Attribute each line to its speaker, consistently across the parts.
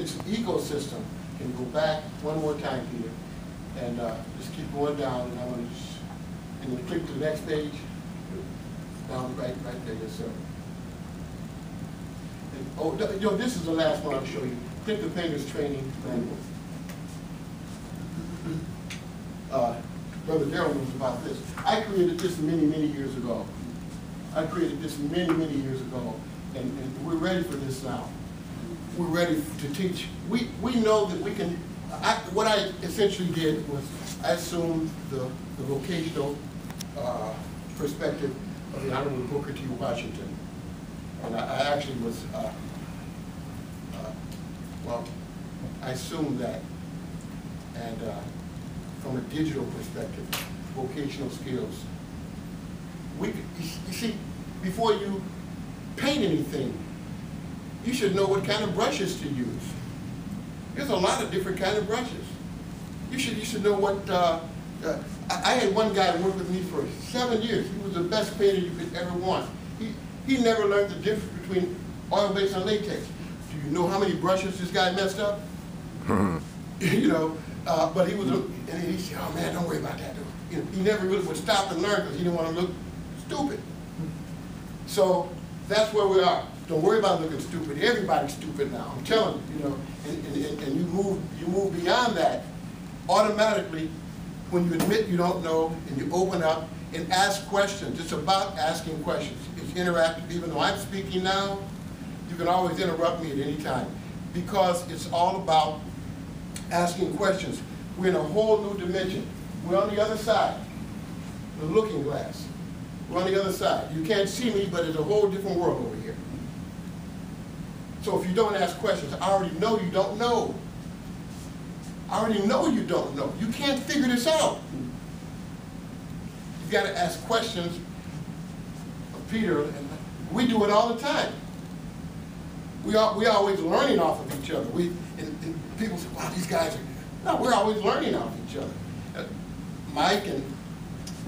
Speaker 1: it's an ecosystem. Can you go back one more time, Peter? And uh, just keep going down, and I'm gonna just, and then click to the next page. Down, right, right there, yes, sir. And, oh, you this is the last one I'll show you. Click the painter's training manual. Uh, Brother Darrell knows about this. I created this many, many years ago. I created this many, many years ago, and, and we're ready for this now. We're ready to teach. We, we know that we can, I, what I essentially did was, I assumed the, the vocational, uh, perspective of the Honorable Booker T. Washington. And I, I actually was, uh, uh, well, I assumed that. And, uh, from a digital perspective, vocational skills. We, you see, before you paint anything, you should know what kind of brushes to use. There's a lot of different kind of brushes. You should, you should know what, uh, uh, I, I had one guy work with me for seven years. He was the best painter you could ever want. He, he never learned the difference between oil-based and latex. Do you know how many brushes this guy messed up? you know, uh, but he was, and he said, oh man, don't worry about that. You know, he never really would stop and learn because he didn't want to look stupid. So that's where we are. Don't worry about looking stupid. Everybody's stupid now. I'm telling you, you know, and, and, and you move, you move beyond that. Automatically, when you admit you don't know and you open up and ask questions, it's about asking questions. It's interactive. Even though I'm speaking now, you can always interrupt me at any time because it's all about asking questions. We're in a whole new dimension. We're on the other side, the looking glass. We're on the other side. You can't see me, but it's a whole different world over here. So if you don't ask questions, I already know you don't know. I already know you don't know. You can't figure this out. You've got to ask questions of Peter, and we do it all the time. We are, we always learning off of each other. We, and, and people say, wow, these guys are, no, we're always learning off each other. Uh, Mike and,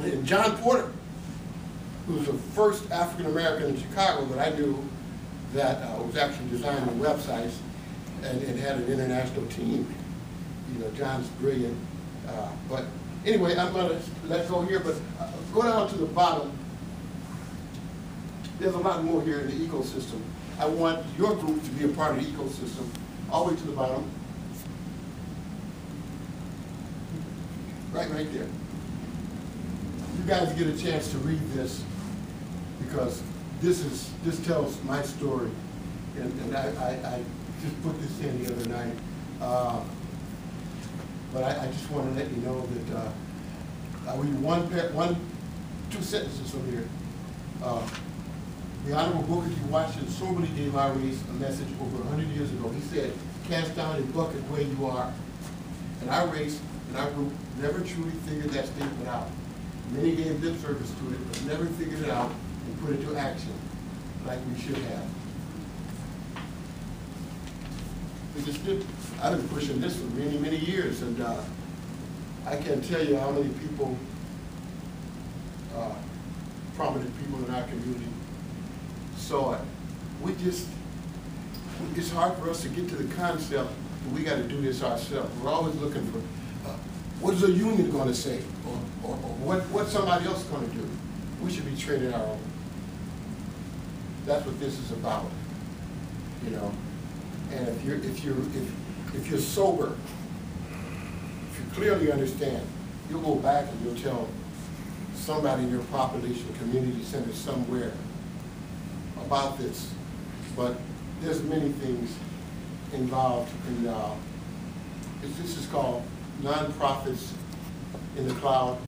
Speaker 1: and John Porter, who was the first African-American in Chicago that I knew that uh, was actually designing websites and, and had an international team. You know, John's brilliant. Uh, but anyway, I'm gonna let go here, but uh, go down to the bottom. There's a lot more here in the ecosystem. I want your group to be a part of the ecosystem, all the way to the bottom. Right, right there. You guys get a chance to read this, because this is, this tells my story. And, and I, I, I just put this in the other night. Uh, But I, I just want to let you know that, uh, I read one, pa- one, two sentences from here. Uh, The Honorable Booker T. Washington soberly gave our race a message over a hundred years ago. He said, cast down a bucket where you are. And our race and our group never truly figured that statement out. Many gave lip service to it, but never figured it out and put it to action like we should have. We just did, I've been pushing this for many, many years, and, uh, I can't tell you how many people, uh, prominent people in our community saw it. We just, it's hard for us to get to the concept, that we gotta do this ourselves. We're always looking for, uh, what is a union gonna say? Or, or, or what, what's somebody else gonna do? We should be training our own. That's what this is about, you know? And if you're, if you're, if, if you're sober, if you clearly understand, you'll go back and you'll tell somebody in your population, community center somewhere about this. But there's many things involved in, uh, this is called nonprofits in the cloud.